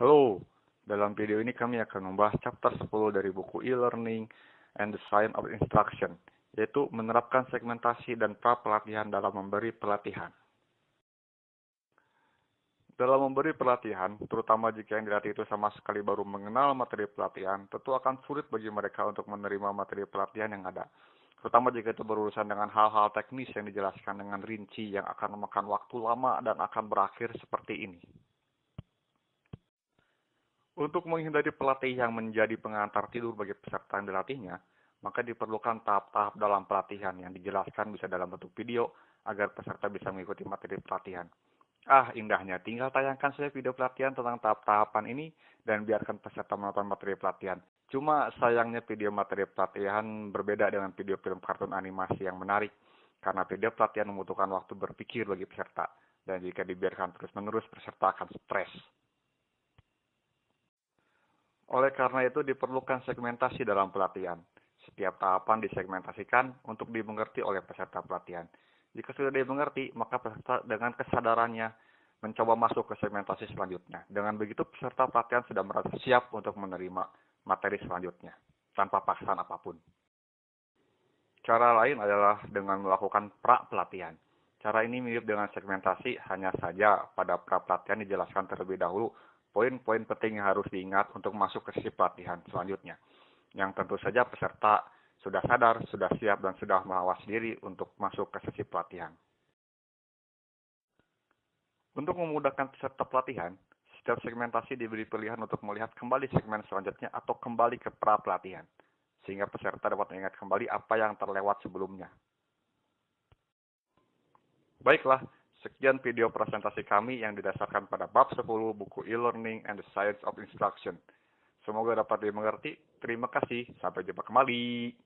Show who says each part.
Speaker 1: Halo, dalam video ini kami akan membahas chapter 10 dari buku e-learning and the science of instruction, yaitu menerapkan segmentasi dan pra-pelatihan dalam memberi pelatihan. Dalam memberi pelatihan, terutama jika yang dilatih itu sama sekali baru mengenal materi pelatihan, tentu akan sulit bagi mereka untuk menerima materi pelatihan yang ada. Terutama jika itu berurusan dengan hal-hal teknis yang dijelaskan dengan rinci yang akan memakan waktu lama dan akan berakhir seperti ini. Untuk menghindari pelatih yang menjadi pengantar tidur bagi peserta yang dilatihnya, maka diperlukan tahap-tahap dalam pelatihan yang dijelaskan bisa dalam bentuk video agar peserta bisa mengikuti materi pelatihan. Ah, indahnya. Tinggal tayangkan saja video pelatihan tentang tahap-tahapan ini dan biarkan peserta menonton materi pelatihan. Cuma sayangnya video materi pelatihan berbeda dengan video film kartun animasi yang menarik, karena video pelatihan membutuhkan waktu berpikir bagi peserta, dan jika dibiarkan terus-menerus peserta akan stres. Oleh karena itu diperlukan segmentasi dalam pelatihan. Setiap tahapan disegmentasikan untuk dimengerti oleh peserta pelatihan. Jika sudah dimengerti, maka peserta dengan kesadarannya mencoba masuk ke segmentasi selanjutnya. Dengan begitu peserta pelatihan sudah merasa siap untuk menerima materi selanjutnya, tanpa paksaan apa pun. Cara lain adalah dengan melakukan pra-pelatihan. Cara ini mirip dengan segmentasi, hanya saja pada pra-pelatihan dijelaskan terlebih dahulu poin-poin penting yang harus diingat untuk masuk ke sesi pelatihan selanjutnya. Yang tentu saja peserta sudah sadar, sudah siap, dan sudah mawas diri untuk masuk ke sesi pelatihan. Untuk memudahkan peserta pelatihan, setiap segmentasi diberi pilihan untuk melihat kembali segmen selanjutnya atau kembali ke pra-pelatihan, sehingga peserta dapat mengingat kembali apa yang terlewat sebelumnya. Baiklah, Sekian video presentasi kami yang didasarkan pada bab 10 buku e-learning and the science of instruction. Semoga dapat dimengerti. Terima kasih. Sampai jumpa kembali.